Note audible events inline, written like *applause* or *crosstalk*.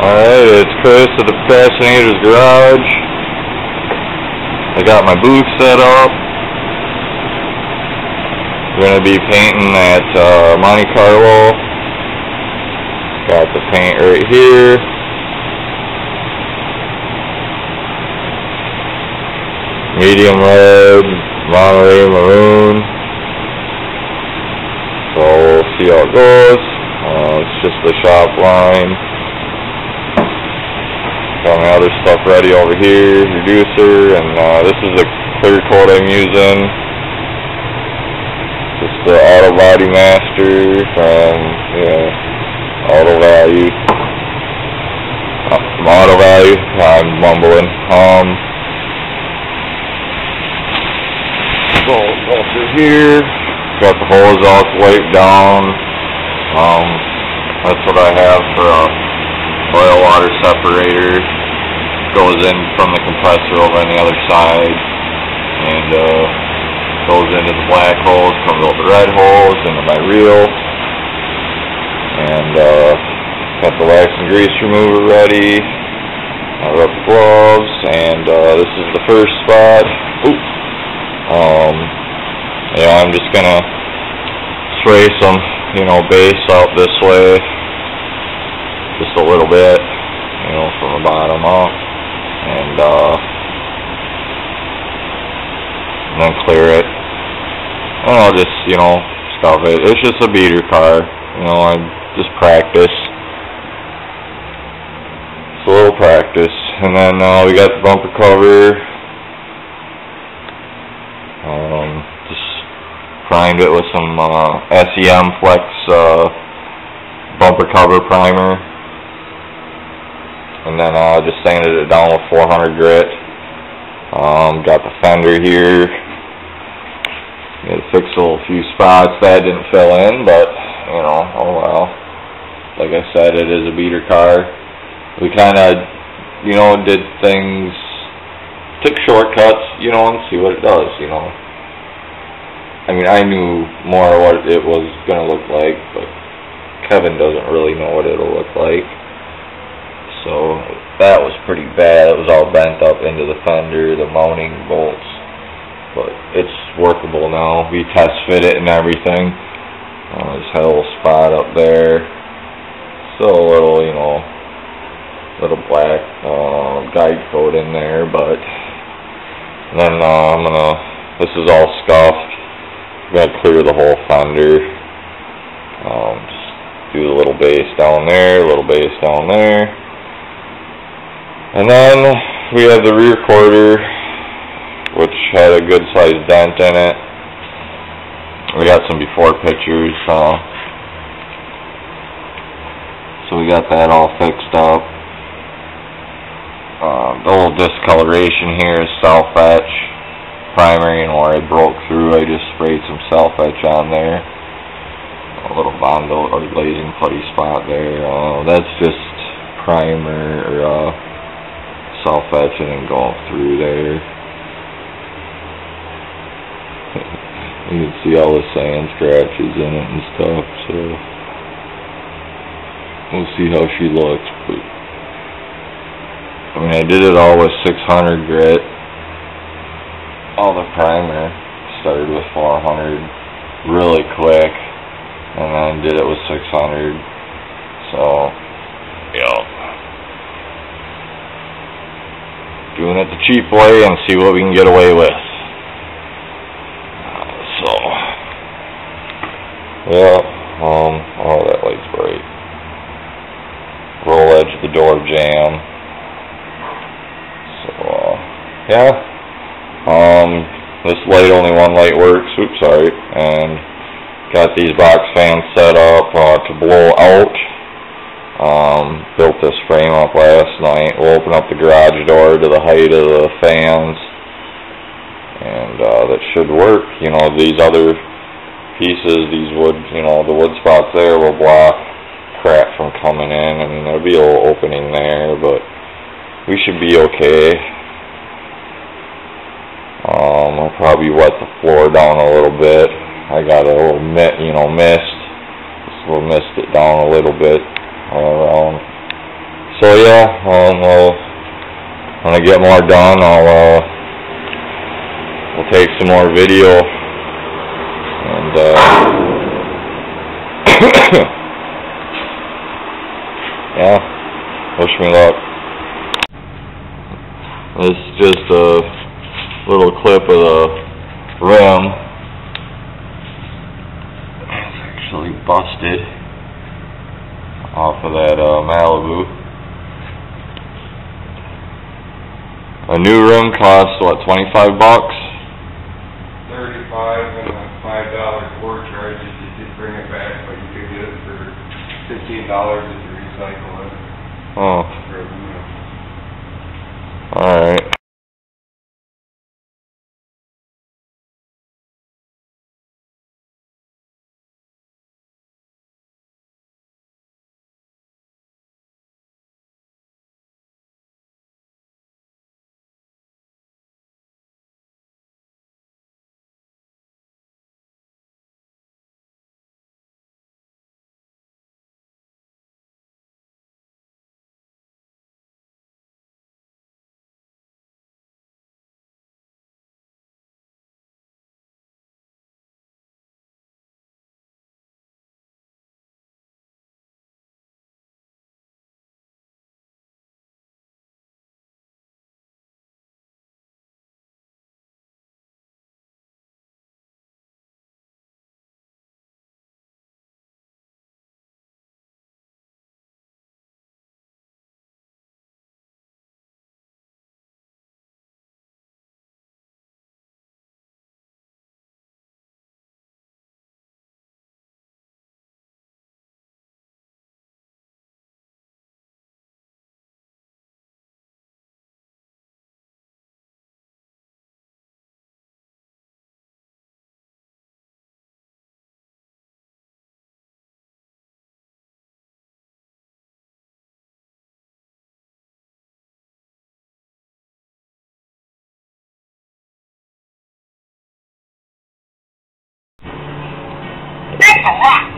Alright, it's Chris at the Procrastinator's Garage. I got my booth set up. We're gonna be painting at uh, Monte Carlo. Got the paint right here. Medium red, Monterey maroon. So we'll see how it goes. Uh, it's just the shop line. Got my other stuff ready over here, reducer, and uh, this is the clear coat I'm using. Just the Auto Body Master from, Auto Value. Uh, from Auto Value, I'm mumbling. Um, so, go through here, got the hose all wiped down. Um, that's what I have for oil water separator goes in from the compressor over on the other side and uh, goes into the black holes, comes out the red holes, into my reel and uh, got the wax and grease remover ready. My rubber gloves and uh, this is the first spot. Oop. um you know I'm just gonna spray some you know base out this way just a little bit, you know, from the bottom up, and uh, and then clear it. And I'll just, you know, stuff it. It's just a beater car, you know. I just practice. It's a little practice, and then uh, we got the bumper cover. Um, just primed it with some uh, SEM Flex uh, bumper cover primer and then I uh, just sanded it down with 400 grit. Um, got the fender here. Need to fix a few spots that didn't fill in, but you know, oh well. Like I said, it is a beater car. We kind of, you know, did things, took shortcuts, you know, and see what it does, you know. I mean, I knew more what it was gonna look like, but Kevin doesn't really know what it'll look like. So that was pretty bad. It was all bent up into the fender, the mounting bolts. But it's workable now. We test fit it and everything. Uh, just had a little spot up there. Still a little, you know, little black uh, guide coat in there, but then uh, I'm gonna. This is all scuffed. I'm gonna clear the whole fender. Um, just do a little base down there, a little base down there. And then we have the rear quarter, which had a good sized dent in it. We got some before pictures, so so we got that all fixed up. Uh, the little discoloration here is self-etch primary, and where I broke through, I just sprayed some self-etch on there. A little Bondo or glazing putty spot there. Uh, that's just primer or uh, self-etching and going through there. *laughs* you can see all the sand scratches in it and stuff, so we'll see how she looks, but I mean I did it all with 600 grit all the primer started with 400 really quick and then did it with 600 so yeah doing it the cheap way and see what we can get away with. So, yeah, um, oh, that light's bright. Roll edge of the door jam. So, uh, yeah, um, this light, only one light works, oops, sorry, and got these box fans set up uh, to blow out um, built this frame up last night. We'll open up the garage door to the height of the fans, and uh, that should work. You know, these other pieces, these wood, you know, the wood spots there will block crap from coming in. I mean, there'll be a little opening there, but we should be okay. Um, I'll probably wet the floor down a little bit. I got a little mit, you know, mist. Just will mist it down a little bit. So yeah, um, well, when I get more done, I'll, uh, we'll take some more video, and, uh, *coughs* yeah, wish me luck. This is just a little clip of the rim. It's actually busted off of that, uh, Malibu. A new room costs, what, twenty-five bucks? Thirty-five and a five dollar core charge if you did bring it back, but you could get it for fifteen dollars if you recycle it Oh, for Lot.